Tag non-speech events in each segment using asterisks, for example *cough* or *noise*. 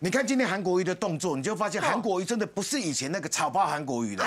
你看今天韩国瑜的动作，你就发现韩国瑜真的不是以前那个草包韩国瑜了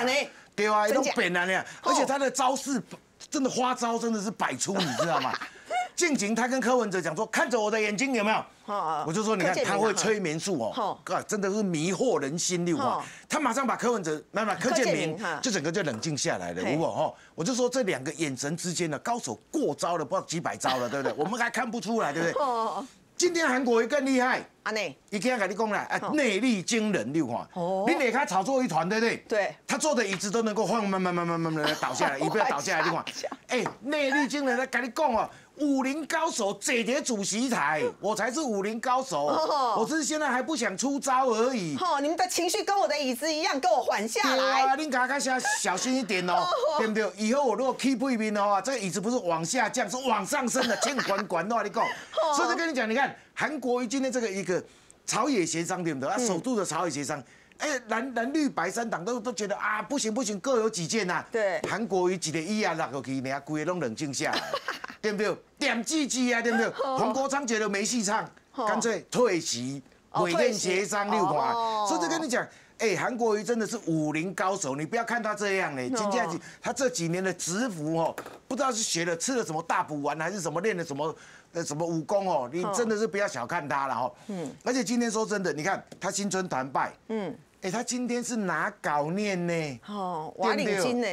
对啊，都真假？扁了那样，而且他的招式真的花招真的是百出，你知道吗？*laughs* 近景他跟柯文哲讲说，看着我的眼睛有没有？哦我就说你看他会催眠术哦。真的是迷惑人心六哦。啊！他马上把柯文哲，那么柯柯建明就整个就冷静下来了，嘿。如果哦，我就说这两个眼神之间的高手过招了，不知道几百招了，对不对？*laughs* 我们还看不出来，对不对？哦，今天韩国瑜更厉害。安内，伊今天跟你讲啦，哎，内力惊人，你有看哦，你哪开炒作一团，对不对？对他坐的椅子都能够晃，慢慢慢慢慢慢倒下来，一不要倒下来，你看哎，内力惊人，跟你讲哦，武林高手坐在主席台，我才是武林高手，哦我只是现在还不想出招而已。哦，你们的情绪跟我的椅子一样，跟我缓下对来啊，。你赶快小小心一点哦，对不对？以后我如果 keep 一边的话，这个椅子不是往下降，是往上升的，欠管管的话，你讲。所以就跟你讲，你看韩国瑜今天这个一个朝野协商，对不对？啊首度的朝野协商。哎，蓝蓝绿白三党都都觉得啊，不行不行，各有己见呐、对韩国瑜一个一啊落过去，人家规个都冷静下来，对不对？点自己啊，对不对？洪国昌觉得没戏唱，干脆退席，委任协商六款。哦所以就跟你讲，哎，韩国瑜真的是武林高手，你不要看他这样呢，今天他这几年的职服哦，不知道是学了吃了什么大补丸，还是什么练了什么呃什么武功哦，你真的是不要小看他了哈。嗯。而且今天说真的，你看他新春团拜，嗯，哎，他今天是拿稿念呢。哦，我要领金呢。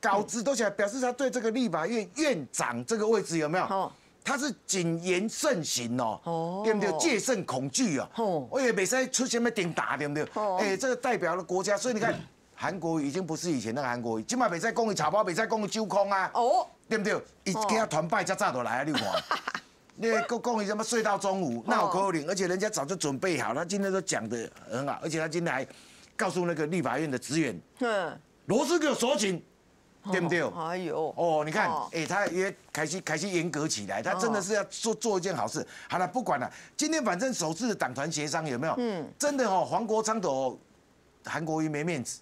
稿子都起来，表示他对这个立法院院长这个位置有没有？哦他是谨言慎行哦，哦。对不对？戒慎恐惧哦，哦。我也没使出什么顶打，对不对？哦。哎，这个代表了国家，所以你看，韩国已经不是以前那个韩国瑜，今晚没在攻伊茶包，没在攻伊揪空啊，哦，对不对？一给他团拜，才早都来啊，你看。你 *laughs* 讲讲伊什么睡到中午，那有可能，而且人家早就准备好，他今天都讲的很好，而且他今天还告诉那个立法院的职员，嗯，螺丝给我锁紧，对不对？哎呦，哦，你看哦，哎，他也开始开始严格起来，他真的是要做做一件好事。好了，不管了，今天反正首次的党团协商有没有？嗯，真的哦，黄国昌的哦，韩国瑜没面子，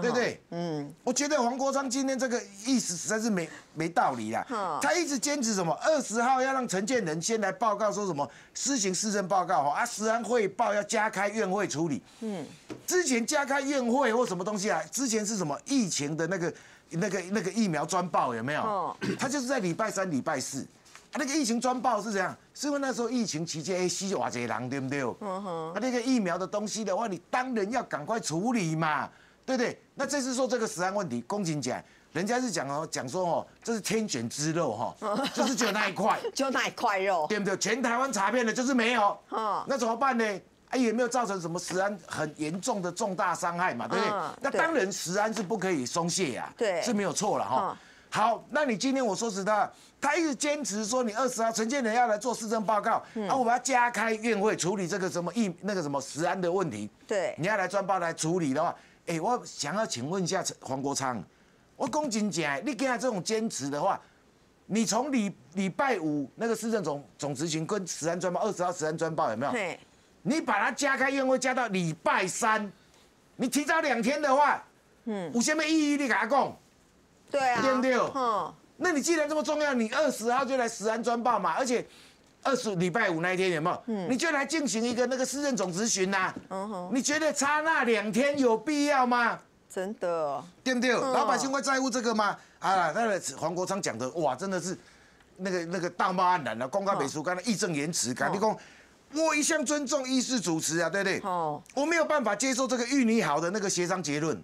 对不对？嗯，我觉得黄国昌今天这个意思实在是没没道理啦嗯。他一直坚持什么？二十号要让陈建仁先来报告说什么施行施政报告哈啊，实安汇报要加开院会处理。嗯，之前加开院会或什么东西啊？之前是什么疫情的那个那个那个疫苗专报有没有哦？他就是在礼拜三、礼拜四。啊，那个疫情专报是这样，是因为那时候疫情期间，哎，死瓦贼狼，对不对？嗯哼。啊，那个疫苗的东西的话，你当然要赶快处理嘛，对不对？那这次说这个食安问题，公斤讲，人家是讲哦，讲说哦，这是天选之肉哈，*laughs* 就是只有那一块，*laughs* 就那一块肉。对不对？全台湾查遍了就是没有，嗯那怎么办呢？啊，也没有造成什么食安很严重的重大伤害嘛，对不对？嗯？那当然食安是不可以松懈呀，对。是没有错了哈。嗯。好，那你今天我说实话，他一直坚持说你二十号陈建仁要来做市政报告，嗯。啊，我们要加开院会处理这个什么疫那个什么食安的问题，对。你要来专报来处理的话，哎，我想要请问一下陈黄国昌，我公斤讲，你给他这种坚持的话，你从礼礼拜五那个市政总总执行跟食安专报二十号食安专报有没有？嘿，你把它加开院会加到礼拜三，你提早两天的话，嗯，有什么意义？你给他讲。对啊，对不对嗯，那你既然这么重要，你二十号就来食安专报嘛，而且二十礼拜五那一天有没有？你就来进行一个那个市政总咨询呐。你觉得差那两天有必要吗？真的，对不对？老百姓会在乎这个吗？啊，那个黄国昌讲的哇，真的是那个那个道貌岸然了，公告美术，刚才义正言辞，跟你讲，我一向尊重议事主持啊，对不对？哦我没有办法接受这个预拟好的那个协商结论，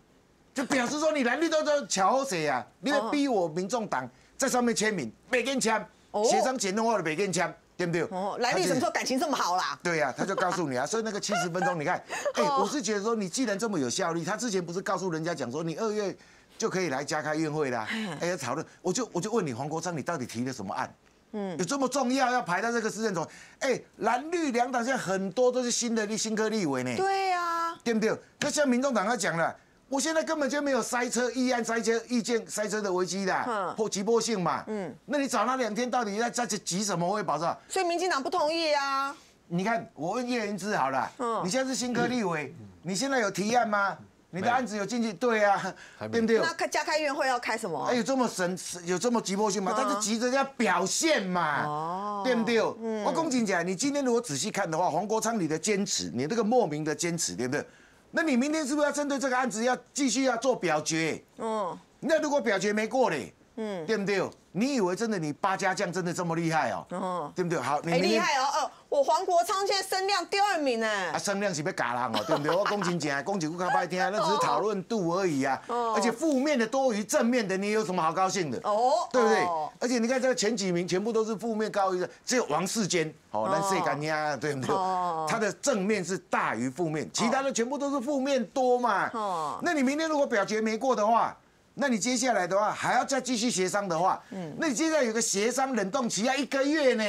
就表示说你蓝绿都都瞧谁啊？你在逼我民众党在上面签名，没跟签哦，协商前的话没跟签，对不对？哦，蓝绿什么时候感情这么好啦？对呀、他就告诉你啊，所以那个七十分钟，你看，*laughs* 哎、哦我是觉得说你既然这么有效率，他之前不是告诉人家讲说你二月就可以来加开院会啦，哎呀讨论，我就我就问你黄国昌，你到底提了什么案？嗯，有这么重要要排到这个市政总？哎，蓝绿两党现在很多都是新的立新科立委呢，对啊，对不对？那像民众党他讲了。我现在根本就没有塞车、议案塞车、意见塞车的危机的嗯，或急迫性嘛。嗯，那你早那两天到底在在急什么？我也保证。所以民进党不同意啊。你看，我问叶元之好了，嗯你现在是新科立委，你现在有提案吗？你的案子有进去，对啊，对不对？那开加开院会要开什么哎？有这么神，有这么急迫性吗？嗯他是急着要表现嘛，哦对不对？我公警讲，你今天如果仔细看的话，黄国昌你的坚持，你这个莫名的坚持，对不对？那你明天是不是要针对这个案子要继续要做表决？嗯，那如果表决没过嘞，嗯，对不对？你以为真的你八家将真的这么厉害哦？嗯对不对？好，你哎，明天厉害哦！哦，我黄国昌现在声量第二名啊，哎。声量是要嘎人哦，对不对？*laughs* 我讲真正，讲几句较歹听，*laughs* 那只是讨论度而已啊。哦而且负面的多于正面的，你有什么好高兴的？哦对不对哦？而且你看这个前几名全部都是负面高于的，只有王世坚，哦，那谁敢呀？对不对哦？他的正面是大于负面，其他的全部都是负面多嘛哦。那你明天如果表决没过的话，那你接下来的话还要再继续协商的话，嗯那你接下来有个协商冷冻期要一个月呢。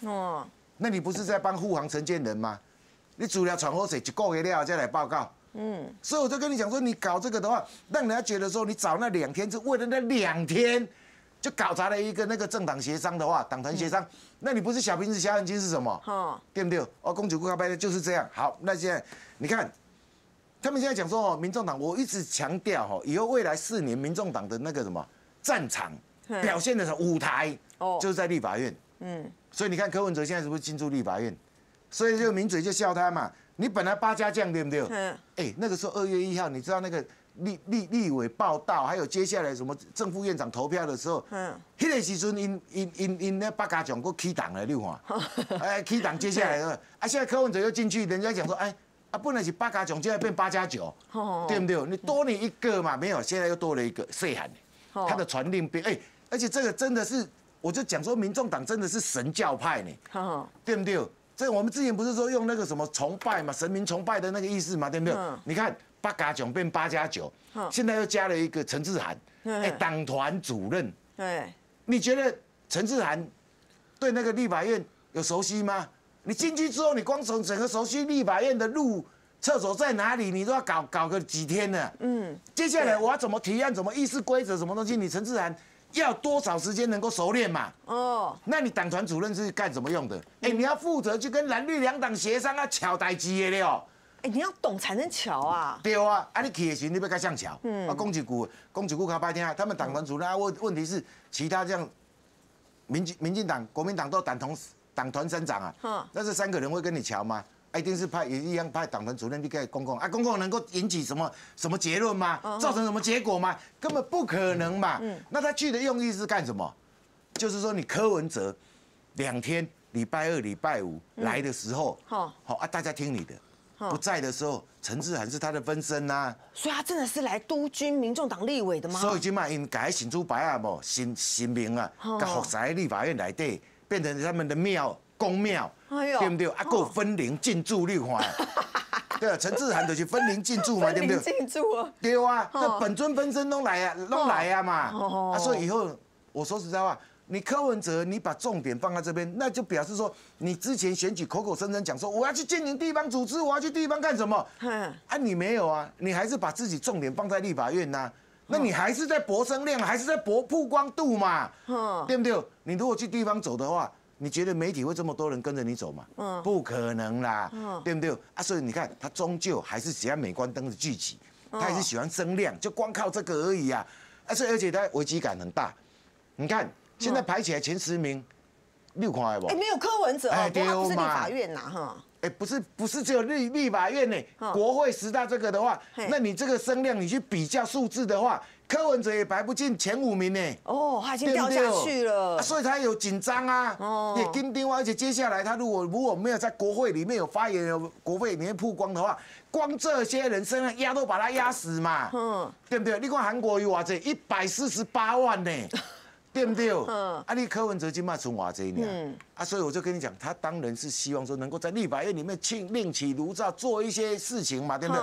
嗯，那你不是在帮护航承建人吗？你主要传好水一个月了再来报告。嗯，所以我就跟你讲说，你搞这个的话，让人家觉得说你找那两天是为了那两天就搞砸了一个那个政党协商的话，党团协商，那你不是小瓶子小眼睛是什么？哈，对不对？哦，公主顾卡拍的就是这样。好，那现在你看，他们现在讲说哦，民众党，我一直强调哦，以后未来四年民众党的那个什么战场嗯表现的什么舞台，哦就是在立法院。嗯，所以你看柯文哲现在是不是进驻立法院？所以这个名嘴就笑他嘛，你本来八家将对不对？嗯。哎，那个时候二月一号，你知道那个立立立委报道，还有接下来什么正副院长投票的时候，嗯。嗯，那个时阵因因因因那八家将过起党了，你看，*laughs* 哎，起党接下来的，啊，现在柯文哲又进去，人家讲说，哎，啊，本来是八家将，现在变八加九哦，对不对？你多你一个嘛，没有，现在又多了一个岁寒，哦。他的传令兵，哎，而且这个真的是，我就讲说，民众党真的是神教派呢。哈，对不对？这我们之前不是说用那个什么崇拜嘛，神明崇拜的那个意思嘛，对不对？嗯你看八加九变八加九嗯，现在又加了一个陈志涵，嗯哎，党团主任，对，你觉得陈志涵对那个立法院有熟悉吗？你进去之后，你光从整个熟悉立法院的路、厕所在哪里，你都要搞搞个几天呢？嗯，接下来我要怎么提案，怎么议事规则，什么东西，你陈志涵要多少时间能够熟练嘛？哦，那你党团主任是干什么用的？哎、你要负责去跟蓝绿两党协商啊，巧代机的了。哎，你要懂才能瞧啊。对啊，啊你去的时候你要该像巧，啊讲一句，讲一句较白听，他们党团主任啊问问题是其他这样，民进民进党、国民党都党同党团省长嗯啊，那这三个人会跟你瞧吗？啊一定是派也一样派党团主任去给公共啊，公共能够引起什么什么结论吗？造成什么结果吗？根本不可能嘛。那他去的用意是干什么？就是说你柯文哲两天，礼拜二、礼拜五来的时候，好好啊，大家听你的；不在的时候，陈志涵是他的分身呐。所以他真的是来督军民众党立委的吗？所以今嘛因改新出牌啊，无新新名啊，哦甲服在立法院内底，变成他们的庙公庙，哎呦对不对？啊，够分灵进驻绿化。*laughs* 对啊，陈志涵就是分灵进驻嘛，对不对？进驻啊。对啊，哦这本尊分身都来啊，都来啊嘛。哦啊，所以以后我说实在话，你柯文哲你把重点放在这边，那就表示说你之前选举口口声声讲说我要去经营地方组织，我要去地方干什么？嗯啊，你没有啊，你还是把自己重点放在立法院呐、那你还是在博声量，还是在博曝光度嘛，嗯对不对？你如果去地方走的话，你觉得媒体会这么多人跟着你走吗？嗯不可能啦，嗯对不对？啊，所以你看，他终究还是喜欢镁光灯的聚集，他还是喜欢声量，就光靠这个而已啊。啊，所以而且他危机感很大。你看现在排起来前十名，你有看到不哎，？没有柯文哲哦，哎不是立法院呐，哈。哎，不是不是只有立立法院呢，嗯国会十大这个的话，那你这个声量你去比较数字的话，柯文哲也排不进前五名呢。哦，他已经掉下去了啊。所以他有紧张啊，哦也跟丢啊，而且接下来他如果如果没有在国会里面有发言、有国会里面曝光的话，光这些人身上压都把他压死嘛，嗯对不对？你看韩国有偌济，一百四十八万呢。*laughs* 对不对？嗯啊，你柯文哲今麦存偌济呢嗯？啊，所以我就跟你讲，他当然是希望说能够在立法院里面另另起炉灶，做一些事情嘛，对不对？